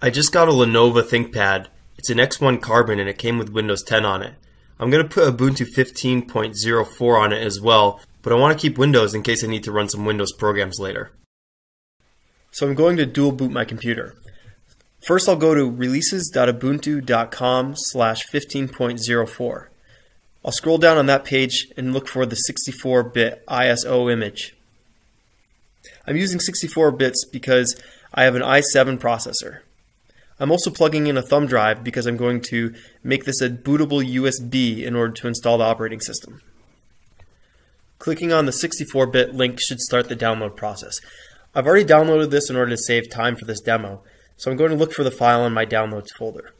I just got a Lenovo ThinkPad. It's an X1 Carbon and it came with Windows 10 on it. I'm going to put Ubuntu 15.04 on it as well, but I want to keep Windows in case I need to run some Windows programs later. So I'm going to dual boot my computer. First I'll go to releases.ubuntu.com slash 15.04. I'll scroll down on that page and look for the 64-bit ISO image. I'm using 64 bits because I have an i7 processor. I'm also plugging in a thumb drive because I'm going to make this a bootable USB in order to install the operating system. Clicking on the 64-bit link should start the download process. I've already downloaded this in order to save time for this demo, so I'm going to look for the file in my downloads folder.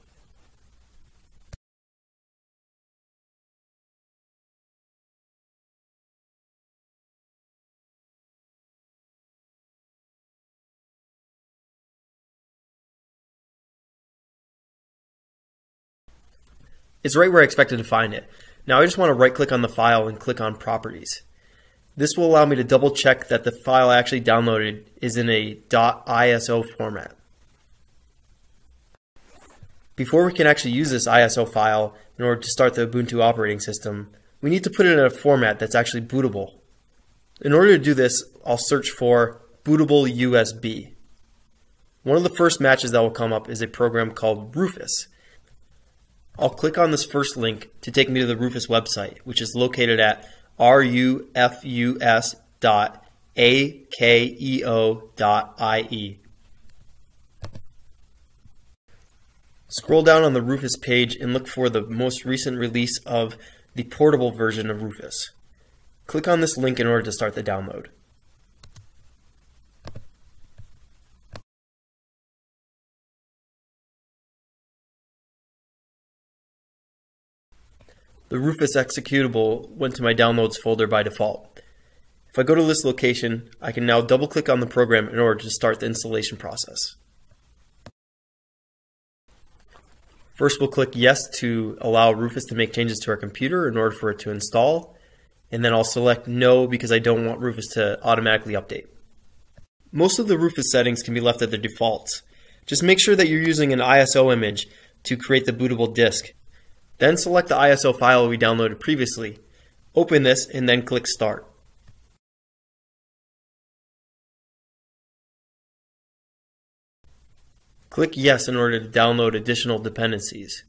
It's right where I expected to find it. Now I just want to right click on the file and click on Properties. This will allow me to double check that the file I actually downloaded is in a .iso format. Before we can actually use this ISO file in order to start the Ubuntu operating system, we need to put it in a format that's actually bootable. In order to do this, I'll search for bootable USB. One of the first matches that will come up is a program called Rufus. I'll click on this first link to take me to the Rufus website, which is located at rufus.akeo.ie. Scroll down on the Rufus page and look for the most recent release of the portable version of Rufus. Click on this link in order to start the download. The Rufus executable went to my downloads folder by default. If I go to this location, I can now double click on the program in order to start the installation process. First we'll click yes to allow Rufus to make changes to our computer in order for it to install, and then I'll select no because I don't want Rufus to automatically update. Most of the Rufus settings can be left at their defaults. Just make sure that you're using an ISO image to create the bootable disk then select the ISO file we downloaded previously. Open this and then click Start. Click Yes in order to download additional dependencies.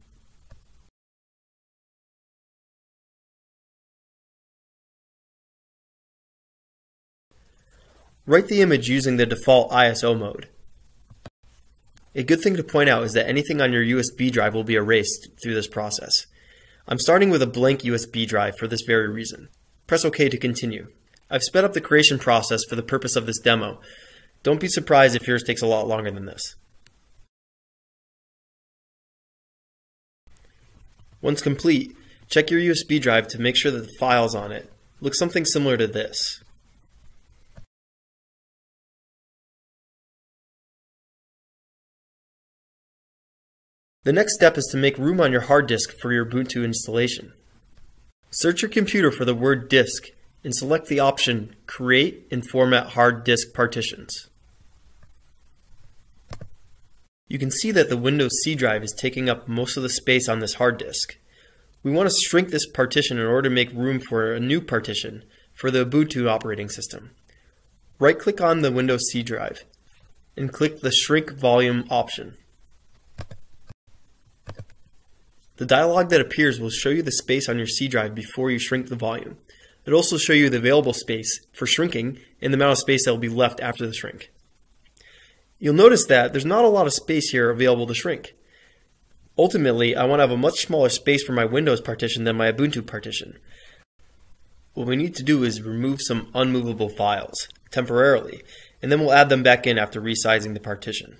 Write the image using the default ISO mode. A good thing to point out is that anything on your USB drive will be erased through this process. I'm starting with a blank USB drive for this very reason. Press OK to continue. I've sped up the creation process for the purpose of this demo. Don't be surprised if yours takes a lot longer than this. Once complete, check your USB drive to make sure that the files on it look something similar to this. The next step is to make room on your hard disk for your Ubuntu installation. Search your computer for the word disk and select the option Create and Format Hard Disk Partitions. You can see that the Windows C drive is taking up most of the space on this hard disk. We want to shrink this partition in order to make room for a new partition for the Ubuntu operating system. Right-click on the Windows C drive and click the Shrink Volume option. The dialog that appears will show you the space on your C drive before you shrink the volume. It'll also show you the available space for shrinking and the amount of space that will be left after the shrink. You'll notice that there's not a lot of space here available to shrink. Ultimately, I want to have a much smaller space for my Windows partition than my Ubuntu partition. What we need to do is remove some unmovable files, temporarily, and then we'll add them back in after resizing the partition.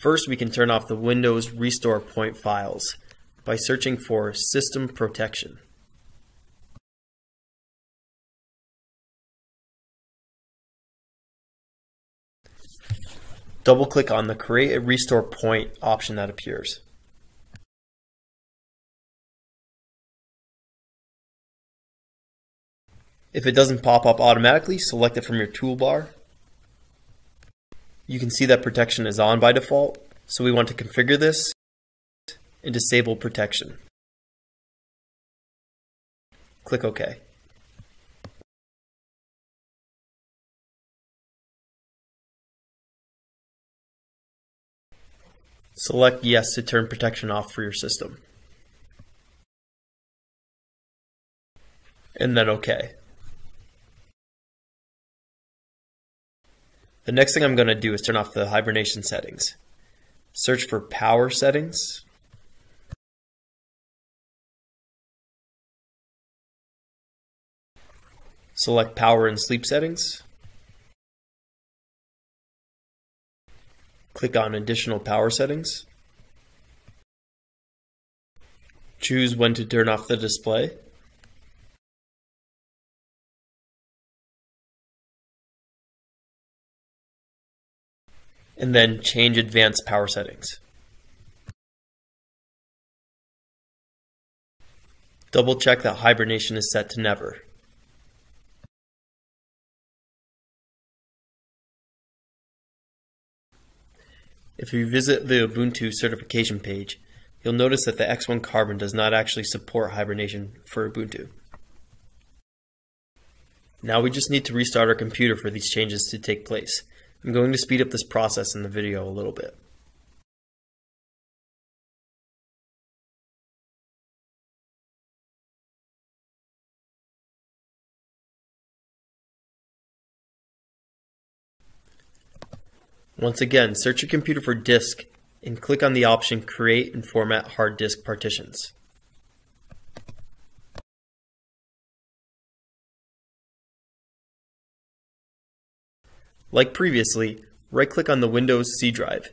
First, we can turn off the Windows Restore Point files by searching for System Protection. Double-click on the Create a Restore Point option that appears. If it doesn't pop up automatically, select it from your toolbar. You can see that protection is on by default. So we want to configure this and disable protection. Click OK. Select Yes to turn protection off for your system. And then OK. The next thing I'm going to do is turn off the hibernation settings. Search for power settings. Select power and sleep settings. Click on Additional Power Settings. Choose when to turn off the display. And then change Advanced Power Settings. Double check that hibernation is set to never. If you visit the Ubuntu certification page, you'll notice that the X1 Carbon does not actually support hibernation for Ubuntu. Now we just need to restart our computer for these changes to take place. I'm going to speed up this process in the video a little bit. Once again, search your computer for disk and click on the option Create and Format Hard Disk Partitions. Like previously, right-click on the Windows C drive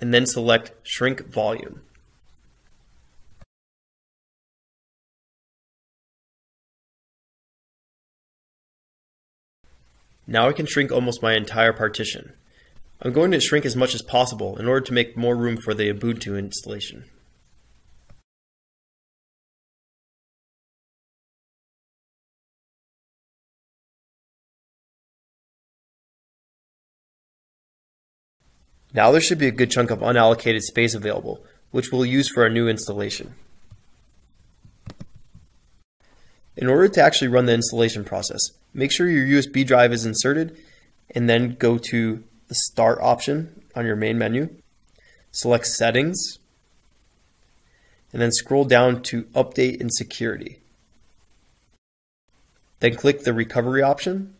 and then select Shrink Volume. Now I can shrink almost my entire partition. I'm going to shrink as much as possible in order to make more room for the Ubuntu installation. Now there should be a good chunk of unallocated space available, which we'll use for our new installation. In order to actually run the installation process, make sure your USB drive is inserted and then go to the Start option on your main menu, select Settings, and then scroll down to Update and Security. Then click the Recovery option,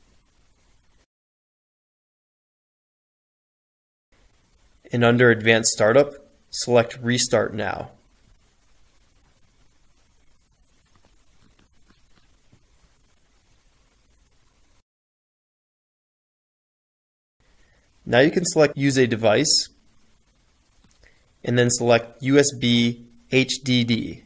and under Advanced Startup, select Restart Now. Now you can select use a device and then select USB HDD.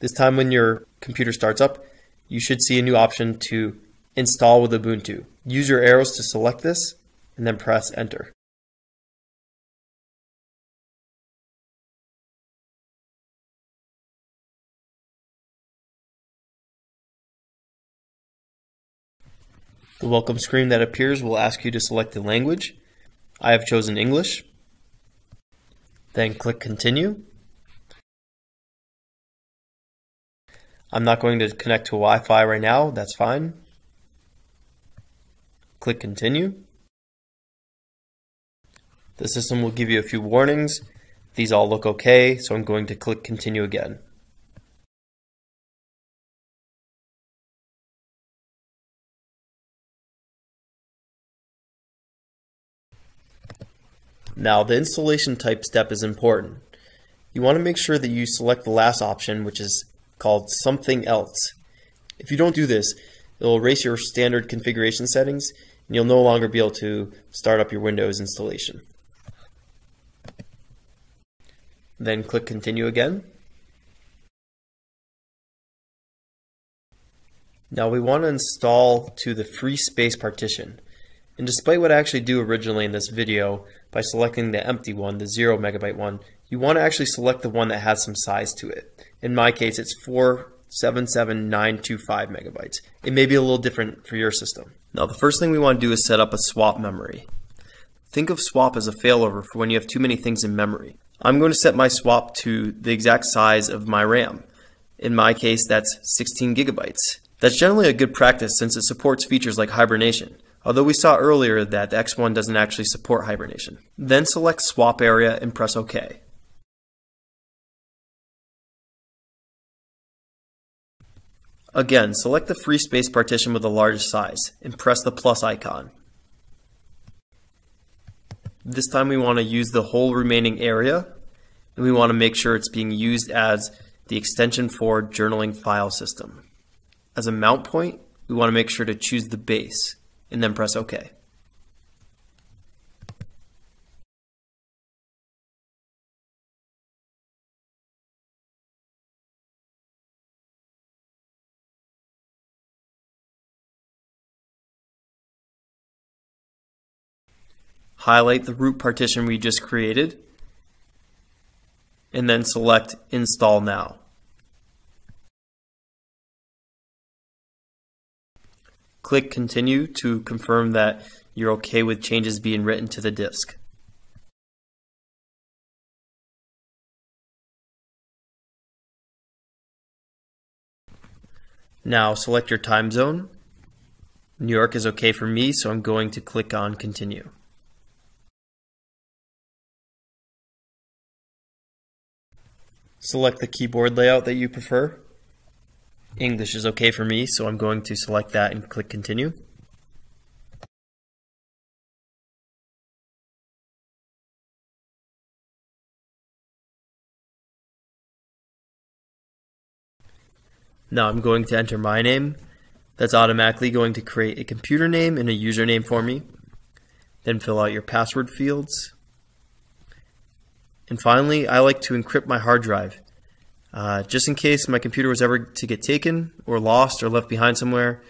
This time when your computer starts up, you should see a new option to install with Ubuntu. Use your arrows to select this and then press enter. The welcome screen that appears will ask you to select the language. I have chosen English. Then click Continue. I'm not going to connect to Wi-Fi right now, that's fine. Click Continue. The system will give you a few warnings. These all look okay, so I'm going to click Continue again. Now the installation type step is important. You want to make sure that you select the last option which is called something else. If you don't do this, it will erase your standard configuration settings and you'll no longer be able to start up your Windows installation. Then click continue again. Now we want to install to the free space partition. And despite what I actually do originally in this video, by selecting the empty one, the 0 megabyte one, you want to actually select the one that has some size to it. In my case, it's 477925 megabytes. It may be a little different for your system. Now, the first thing we want to do is set up a swap memory. Think of swap as a failover for when you have too many things in memory. I'm going to set my swap to the exact size of my RAM. In my case, that's 16 gigabytes. That's generally a good practice since it supports features like hibernation, although we saw earlier that the X1 doesn't actually support hibernation. Then select swap area and press OK. Again, select the free space partition with the largest size and press the plus icon. This time we want to use the whole remaining area and we want to make sure it's being used as the extension for journaling file system. As a mount point, we want to make sure to choose the base and then press OK. highlight the root partition we just created, and then select Install Now. Click Continue to confirm that you're okay with changes being written to the disk. Now select your time zone. New York is okay for me, so I'm going to click on Continue. Select the keyboard layout that you prefer. English is okay for me, so I'm going to select that and click continue. Now I'm going to enter my name. That's automatically going to create a computer name and a username for me. Then fill out your password fields. And finally, I like to encrypt my hard drive. Uh, just in case my computer was ever to get taken or lost or left behind somewhere,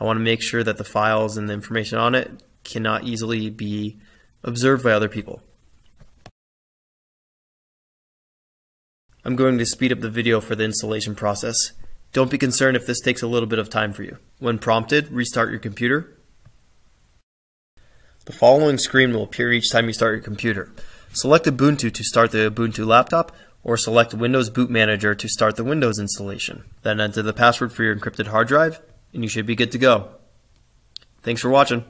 I want to make sure that the files and the information on it cannot easily be observed by other people. I'm going to speed up the video for the installation process. Don't be concerned if this takes a little bit of time for you. When prompted, restart your computer. The following screen will appear each time you start your computer. Select Ubuntu to start the Ubuntu laptop, or select Windows Boot Manager to start the Windows installation. Then enter the password for your encrypted hard drive, and you should be good to go. Thanks for watching.